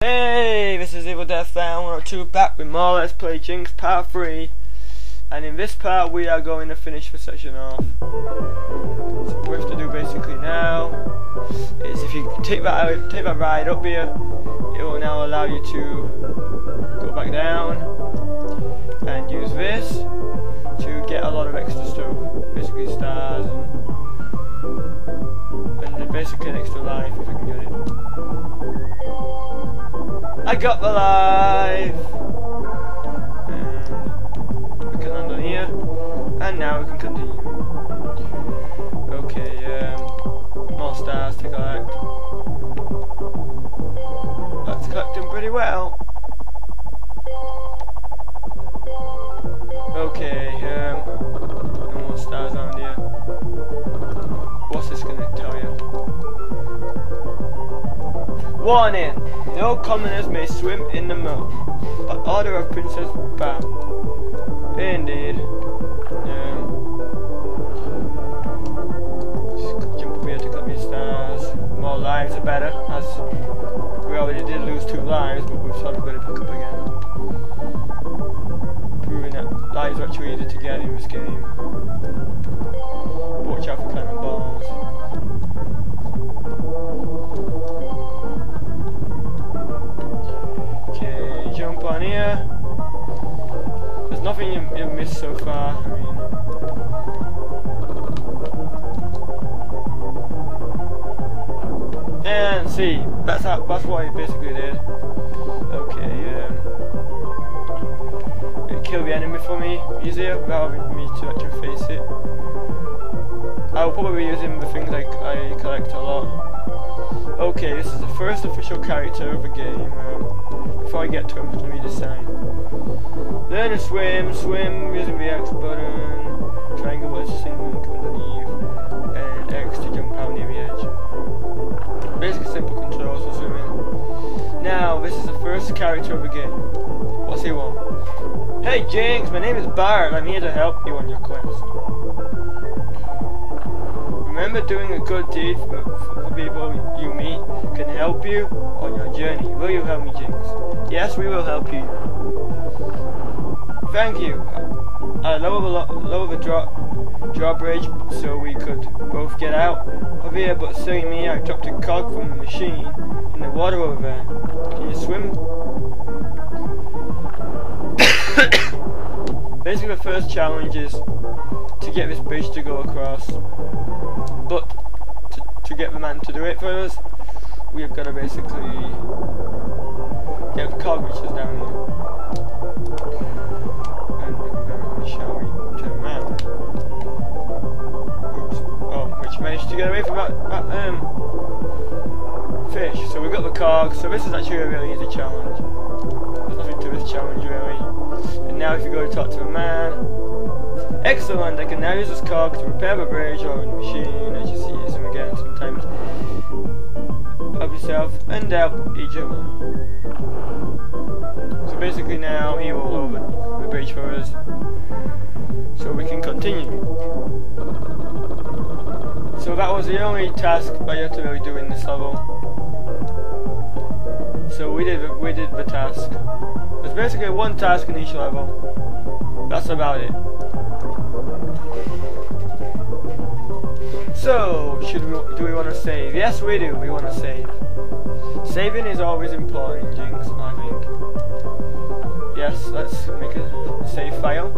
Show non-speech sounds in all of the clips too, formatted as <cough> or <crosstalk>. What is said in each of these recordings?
Hey, this is Evil Dead Fan 102 back with more Let's Play Jinx Part 3 and in this part we are going to finish the session off. So what we have to do basically now is if you take that, take that ride up here it will now allow you to go back down and use this to get a lot of extra stuff, basically stars and, and basically an extra life if I can get it. I got the life! And we can land on here. And now we can continue. Okay, um, more stars to collect. That's collecting pretty well. Okay, Warning! No commoners may swim in the moat. By order of Princess Bam. Indeed. Um, just jump up here to collect these stars. More lives are better, as we already did lose two lives, but we've sort of got it back up again. Proving that lives are actually easy to get in this game. Watch out for cannonballs. On here. There's nothing you, you've missed so far. I mean, and see, that's how, that's what it basically did. Okay, um, it killed the enemy for me easier without me to actually face it. I'll probably be using the things I, I collect a lot. Okay, this is the first official character of the game. Um, before I get to him, let me sign. Learn to swim, swim using the X button, triangle was sink underneath, and X to jump out near the edge. Basically simple controls for swimming. Now, this is the first character of the game. What's he want? Hey Jinx, my name is Bart, I'm here to help you on your quest. Remember doing a good deed for, for people you meet can help you on your journey. Will you help me, Jinx? Yes, we will help you. Thank you. I lower the, lo the draw drawbridge so we could both get out of here, but silly me, I dropped a cog from the machine in the water over there. Can you swim? <coughs> Basically, the first challenge is to get this bridge to go across. But to, to get the man to do it for us, we have got to basically get the is down here. And then shall we turn around? Oops. Oh, which managed to get away from that, that um fish. So we've got the cog, so this is actually a really easy challenge. There's nothing to this challenge really. And now if you go to talk to a man, Excellent, I can now use this cog to repair the bridge or the machine, as you see use them again sometimes. Help yourself and help each other. Basically now he will lower the bridge for us. So we can continue. So that was the only task I had to really do in this level. So we did we did the task. There's basically one task in each level. That's about it. So, should we, do we want to save? Yes, we do. We want to save. Saving is always important, Jinx, I. Yes, let's make a save file.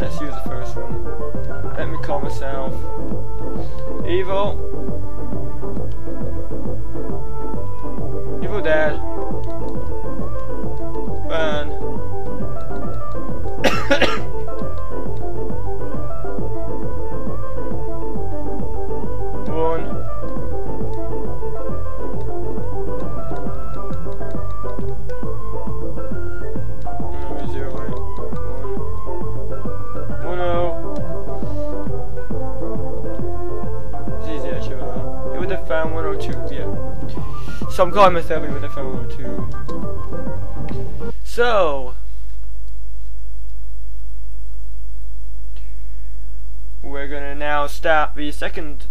Let's use the first one. Let me call myself Evil. Evil Dead. So I'm calling myself, would have found 102. So. We're gonna now start the second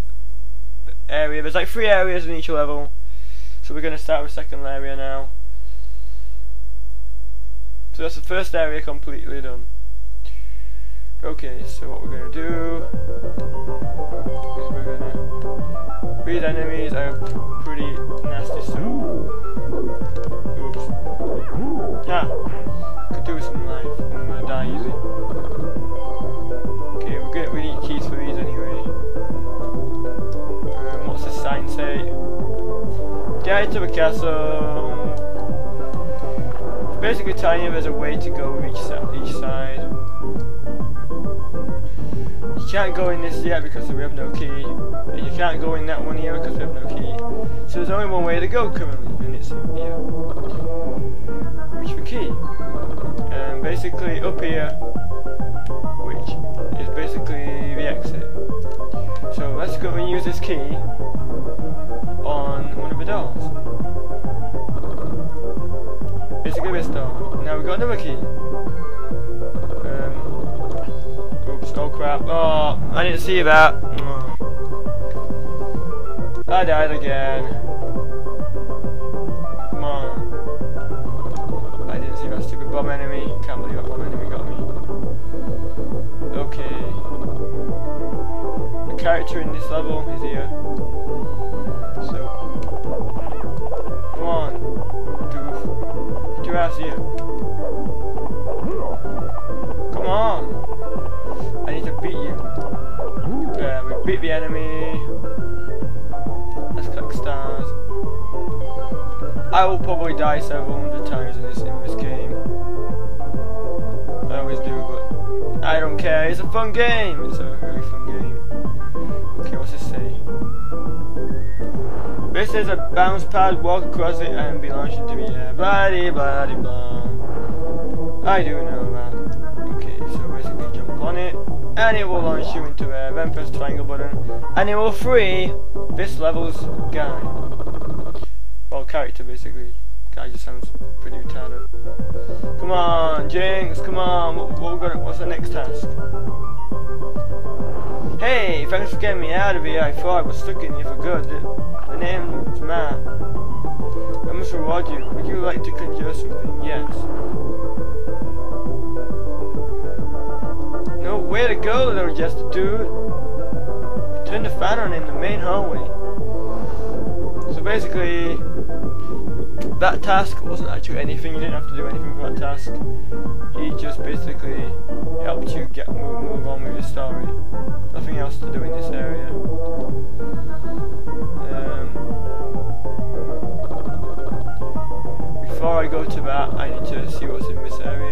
area. There's like three areas in each level. So we're to start with second area now. So that's the first area completely done. Okay, so what we're gonna do we're gonna these enemies are pretty nasty so oops. Yeah. Could do some life. I'm gonna die easy. Okay, we're gonna we need keys for these anyway. Um, what's the sign say? Get to the castle. Basically telling you there's a way to go each, each side. You can't go in this yet because we have no key. You can't go in that one here because we have no key. So there's only one way to go currently, and it's here. Reach the key. And basically up here, which is basically the exit. So let's go and use this key on one of the doors. Basically this door. Now we've got another key. Crap. Oh, I didn't see that. I died again. Come on. I didn't see that stupid bomb enemy. Can't believe that bomb enemy got me. Okay. The character in this level is here. I will probably die several hundred times in this in this game. I always do, but I don't care. It's a fun game. It's a really fun game. Okay, what's it say? This is a bounce pad. Walk across it and be launched into the air. Blah de blah. I do know that. Okay, so basically jump on it, and it will launch you into air. Then press triangle button, and it will free this level's guy. Well, character basically. Guy just sounds pretty retarded. Come on, Jinx, come on. What, what we what's the next task? Hey, thanks for getting me out of here. I thought I was stuck in here for good. The name's Matt. I must reward you. Would you like to conjure something? Yes. No, way to go, little jester dude. Turn the fan on in the main hallway. So basically, that task wasn't actually anything. You didn't have to do anything for that task. He just basically helped you get move, move on with your story. Nothing else to do in this area. Um, before I go to that, I need to see what's in this area.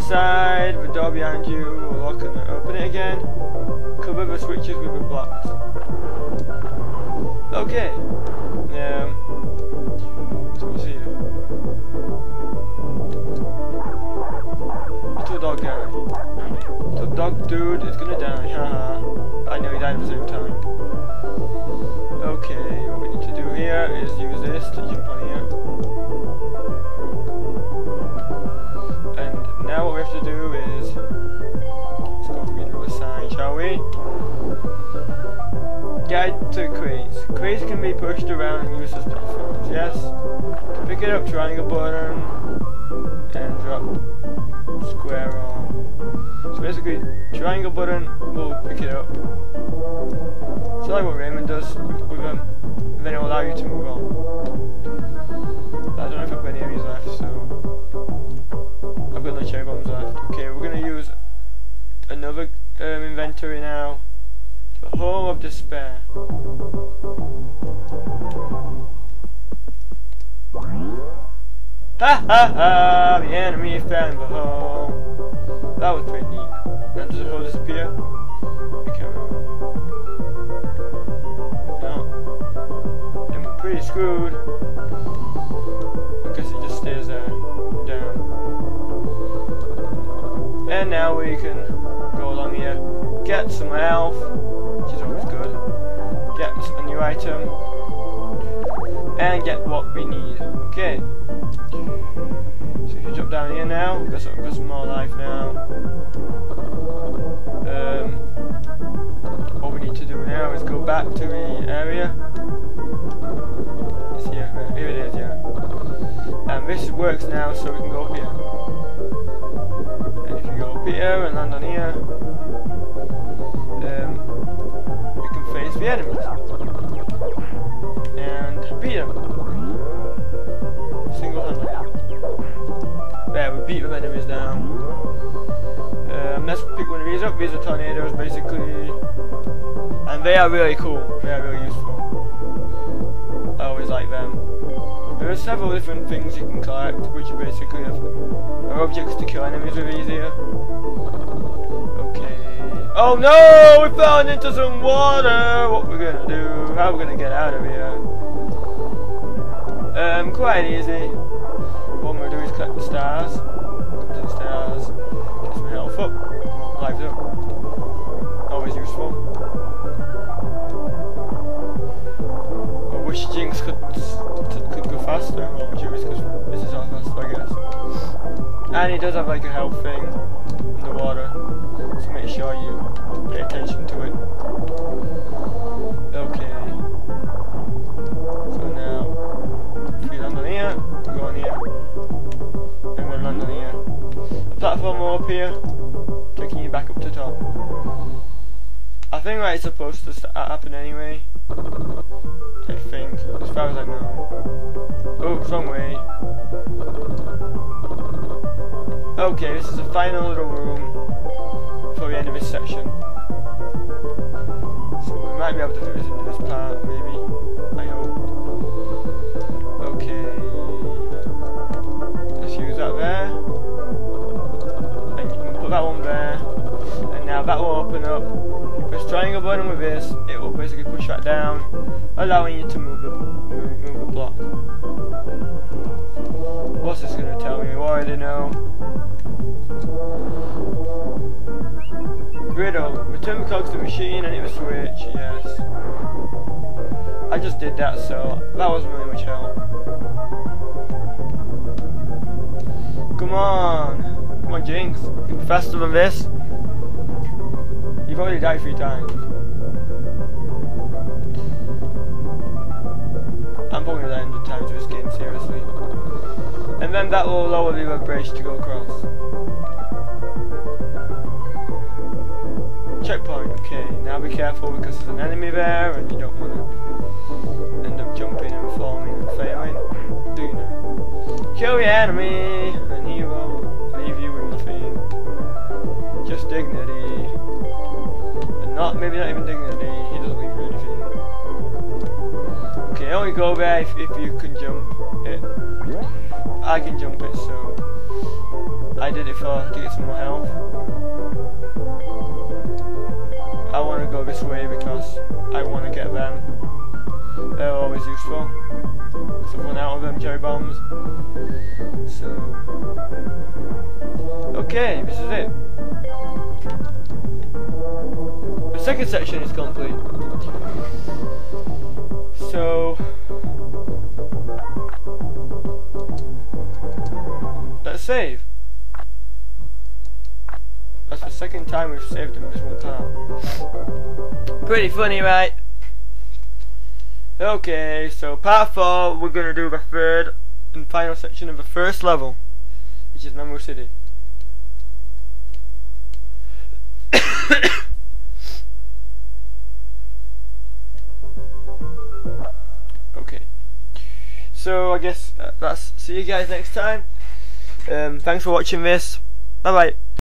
Inside, the door behind you will lock and open it again. Cover the switches with the blocks. Okay. Guide to crates. Crates can be pushed around and used as platforms. Yes. To pick it up, triangle button and drop square on. So basically, triangle button will pick it up. It's like what Rayman does with, them, and then it will allow you to move on. I don't know if I've got any these left, so I've got no cherry bombs left. Okay, we're gonna use another um, inventory now. The Home of Despair. Ha ha ha! The enemy found the hole. That was pretty neat. Now does the hole disappear? I can't remember. No. Then we're pretty screwed. Guess it just stays there. Down. And now we can go along here. Get some health, a new item. And get what we need. Okay. So if you jump down here now. Got some, got some more life now. Um, all we need to do now is go back to the area. It's here, here it is, yeah. And this works now, so we can go up here. And if you go up here and land on here, um, we can face the enemies and beat them single-handedly. There, we beat the enemies down. Um, let's pick one of these up. These are tornadoes, basically, and they are really cool. They are really useful. I always like them. There are several different things you can collect, which are basically are objects to kill enemies with easier. Okay. Oh no! We fell into some water! What we're gonna do? How we're gonna get out of here? Um, quite easy. We're gonna do is collect the stars. Come the stars. Get some health up. Well, lives up. Always useful. I wish Jinx could could go faster. You wish? Because this is how fast, I guess. And he does have like a health thing in the water, so make sure you pay attention to it. Platform will appear, taking you back up to top. I think that is supposed to happen anyway. I think, as far as I know. Oh, wrong way. Okay, this is the final little room for the end of this section. So we might be able to do this into this part, maybe. There. And now that will open up. You press triangle button with this, it will basically push that down, allowing you to move the, move, the block. What's this gonna tell me? Already know. Riddle. Return the cogs to the machine and it will switch. Yes. I just did that, so that wasn't really much help. Come on. Jinx. You faster than this. You've already died three times. I'm probably gonna die a hundred times with this game, seriously. And then that will lower the bridge to go across. Checkpoint, okay. Now be careful because there's an enemy there and you don't want to end up jumping and falling and failing. Do you know? Kill the enemy maybe not even dignity, he doesn't leave anything. Okay, only go there if, if you can jump it. I can jump it, so I did it for to get some more health. I want to go this way because I want to get them. They're always useful. So run out of them cherry bombs. So okay, this is it. The second section is complete. So let's save. That's the second time we've saved in this one part. Pretty funny, right? Okay, so part 4, we're going to do the third and final section of the first level, which is Mamoo City. <coughs> <coughs> <coughs> so I guess uh, that's, see you guys next time. Um, thanks for watching this. Bye bye.